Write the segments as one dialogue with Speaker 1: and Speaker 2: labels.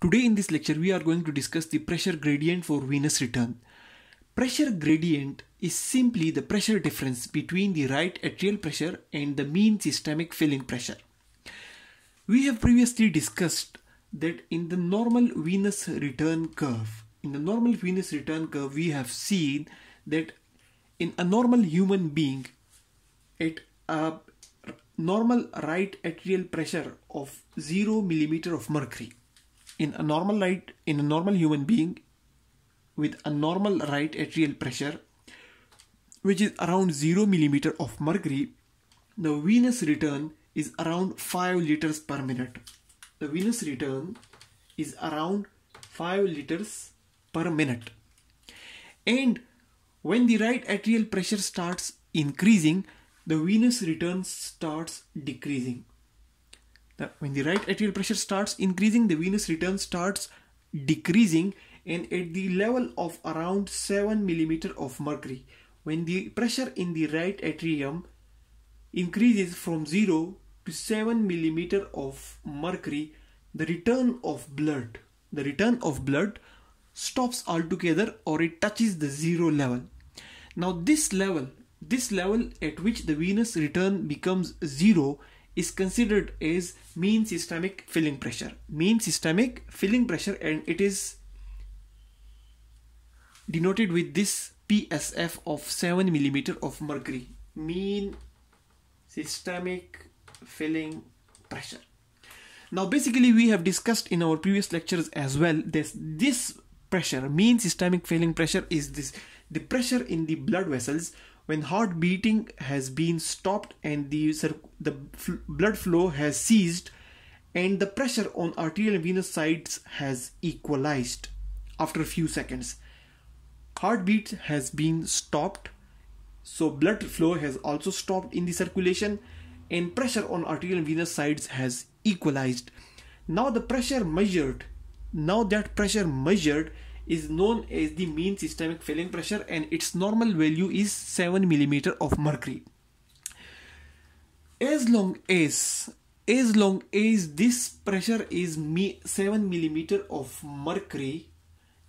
Speaker 1: Today in this lecture we are going to discuss the pressure gradient for venous return. Pressure gradient is simply the pressure difference between the right atrial pressure and the mean systemic filling pressure. We have previously discussed that in the normal venous return curve, in the normal venous return curve we have seen that in a normal human being at a normal right atrial pressure of 0 millimeter of mercury in a normal right in a normal human being with a normal right atrial pressure which is around 0 millimeter of mercury the venous return is around 5 liters per minute. The venous return is around 5 liters per minute. And when the right atrial pressure starts increasing the venous return starts decreasing the, when the right atrial pressure starts increasing the venous return starts decreasing and at the level of around 7 millimeter of mercury when the pressure in the right atrium increases from 0 to 7 millimeter of mercury the return of blood the return of blood stops altogether or it touches the zero level. Now this level this level at which the venous return becomes zero is considered as mean systemic filling pressure. Mean systemic filling pressure and it is denoted with this PSF of 7 millimeter of mercury. Mean systemic filling pressure. Now basically we have discussed in our previous lectures as well this this pressure mean systemic filling pressure is this the pressure in the blood vessels when heart beating has been stopped and the the blood flow has ceased and the pressure on arterial and venous sides has equalized. After a few seconds heartbeat has been stopped. So blood flow has also stopped in the circulation and pressure on arterial and venous sides has equalized. Now the pressure measured now that pressure measured is known as the mean systemic filling pressure and its normal value is 7 millimeter of mercury. As long as as long as this pressure is 7 millimeter of mercury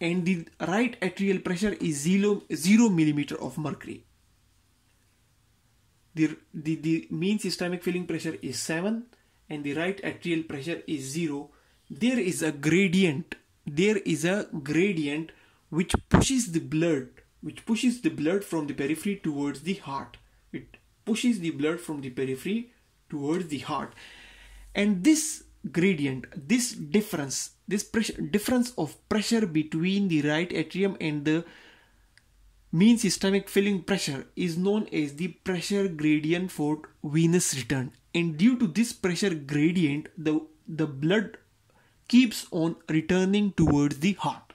Speaker 1: and the right atrial pressure is 0, 0 millimeter of mercury. The, the, the mean systemic filling pressure is 7 and the right atrial pressure is 0 there is a gradient there is a gradient which pushes the blood which pushes the blood from the periphery towards the heart. It pushes the blood from the periphery towards the heart. And this gradient this difference this pressure difference of pressure between the right atrium and the mean systemic filling pressure is known as the pressure gradient for venous return. And due to this pressure gradient the the blood keeps on returning towards the heart.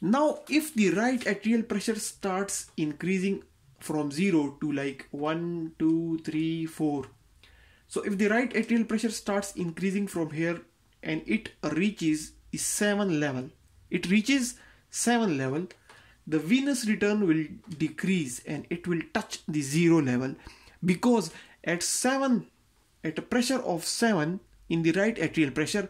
Speaker 1: Now if the right atrial pressure starts increasing from 0 to like 1 2 3 4 so if the right atrial pressure starts increasing from here and it reaches 7 level it reaches 7 level the venous return will decrease and it will touch the zero level because at 7 at a pressure of 7 in the right atrial pressure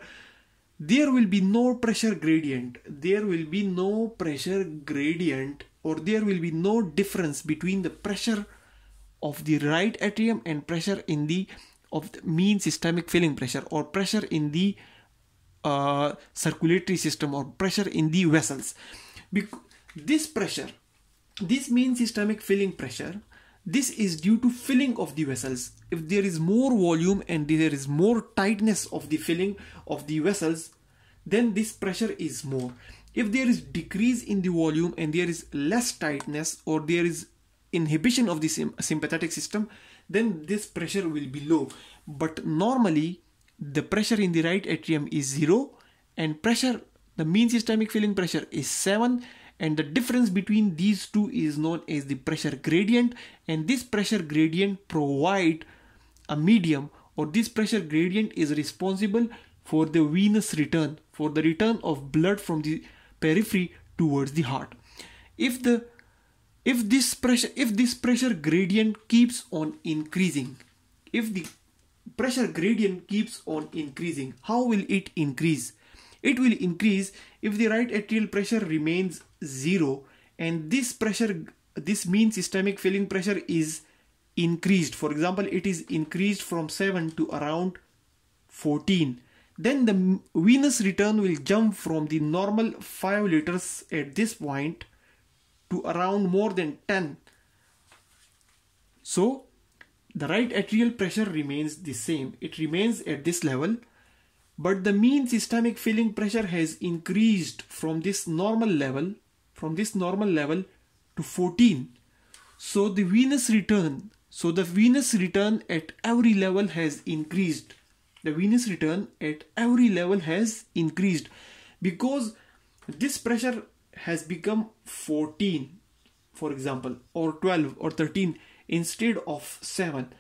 Speaker 1: there will be no pressure gradient. There will be no pressure gradient or there will be no difference between the pressure of the right atrium and pressure in the of the mean systemic filling pressure or pressure in the uh, circulatory system or pressure in the vessels. Because this pressure this mean systemic filling pressure this is due to filling of the vessels. If there is more volume and there is more tightness of the filling of the vessels then this pressure is more. If there is decrease in the volume and there is less tightness or there is inhibition of the sympathetic system then this pressure will be low. But normally the pressure in the right atrium is 0 and pressure the mean systemic filling pressure is 7 and the difference between these two is known as the pressure gradient. And this pressure gradient provide a medium or this pressure gradient is responsible for the venous return for the return of blood from the periphery towards the heart. If the if this pressure if this pressure gradient keeps on increasing if the pressure gradient keeps on increasing how will it increase? It will increase if the right atrial pressure remains zero and this pressure this mean systemic filling pressure is increased. For example it is increased from 7 to around 14 then the venous return will jump from the normal 5 liters at this point to around more than 10 so the right atrial pressure remains the same. It remains at this level but the mean systemic filling pressure has increased from this normal level from this normal level to 14 so the venous return so the venous return at every level has increased. The venous return at every level has increased. Because this pressure has become 14 for example or 12 or 13 instead of 7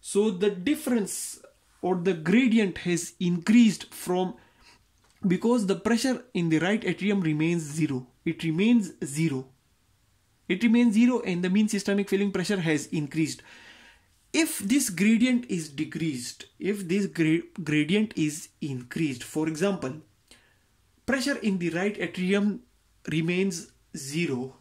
Speaker 1: so the difference or the gradient has increased from because the pressure in the right atrium remains zero. It remains zero. It remains zero and the mean systemic filling pressure has increased. If this gradient is decreased if this gra gradient is increased for example pressure in the right atrium remains zero.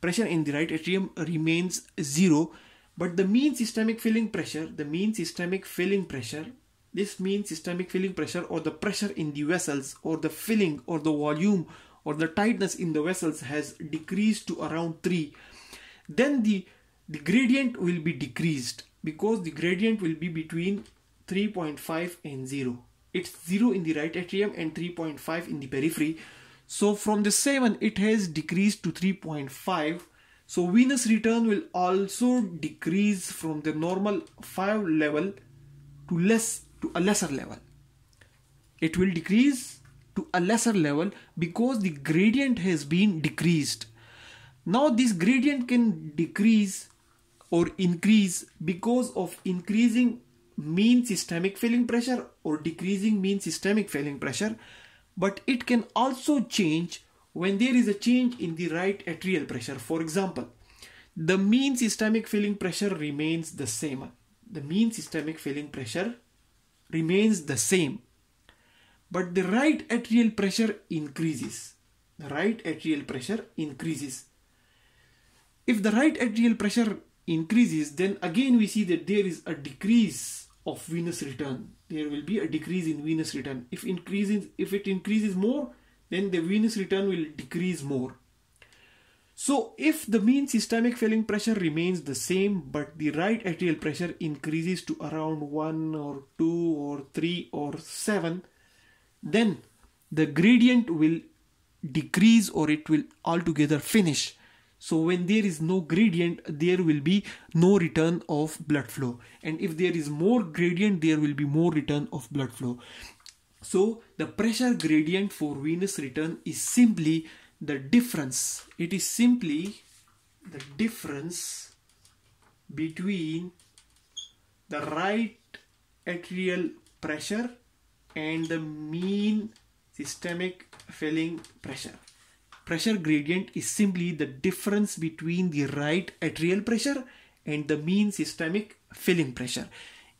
Speaker 1: Pressure in the right atrium remains zero but the mean systemic filling pressure the mean systemic filling pressure this means systemic filling pressure or the pressure in the vessels or the filling or the volume or the tightness in the vessels has decreased to around 3 then the the gradient will be decreased because the gradient will be between 3.5 and 0 it's 0 in the right atrium and 3.5 in the periphery. So from the 7 it has decreased to 3.5 so venous return will also decrease from the normal 5 level to less to a lesser level. It will decrease to a lesser level because the gradient has been decreased. Now this gradient can decrease or increase because of increasing mean systemic filling pressure or decreasing mean systemic filling pressure but it can also change when there is a change in the right atrial pressure. For example the mean systemic filling pressure remains the same. The mean systemic filling pressure remains the same. But the right atrial pressure increases. The right atrial pressure increases. If the right atrial pressure increases then again we see that there is a decrease of venous return. There will be a decrease in venous return. If increases if it increases more then the venous return will decrease more so if the mean systemic filling pressure remains the same but the right atrial pressure increases to around 1 or 2 or 3 or 7 then the gradient will decrease or it will altogether finish so when there is no gradient, there will be no return of blood flow. And if there is more gradient, there will be more return of blood flow. So the pressure gradient for venous return is simply the difference. It is simply the difference between the right atrial pressure and the mean systemic filling pressure pressure gradient is simply the difference between the right atrial pressure and the mean systemic filling pressure.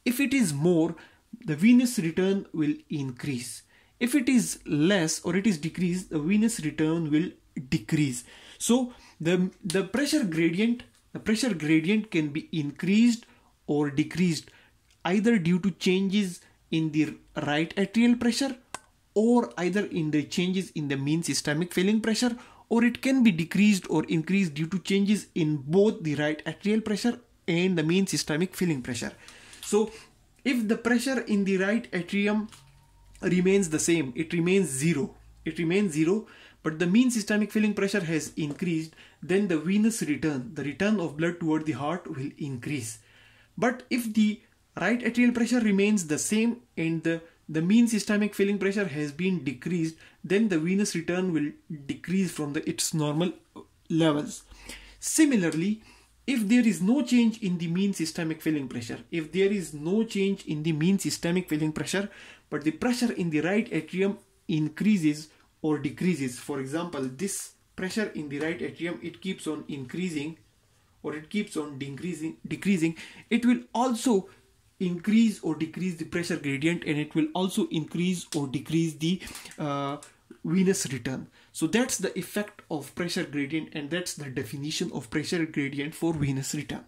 Speaker 1: If it is more, the venous return will increase. If it is less or it is decreased, the venous return will decrease. So the, the pressure gradient, the pressure gradient can be increased or decreased either due to changes in the right atrial pressure or either in the changes in the mean systemic filling pressure or it can be decreased or increased due to changes in both the right atrial pressure and the mean systemic filling pressure. So if the pressure in the right atrium remains the same, it remains zero, it remains zero, but the mean systemic filling pressure has increased, then the venous return, the return of blood toward the heart will increase. But if the right atrial pressure remains the same and the the mean systemic filling pressure has been decreased, then the venous return will decrease from the, its normal levels. Similarly, if there is no change in the mean systemic filling pressure, if there is no change in the mean systemic filling pressure, but the pressure in the right atrium increases or decreases, for example, this pressure in the right atrium, it keeps on increasing or it keeps on decreasing, decreasing, it will also increase or decrease the pressure gradient and it will also increase or decrease the uh, venous return. So that's the effect of pressure gradient and that's the definition of pressure gradient for venous return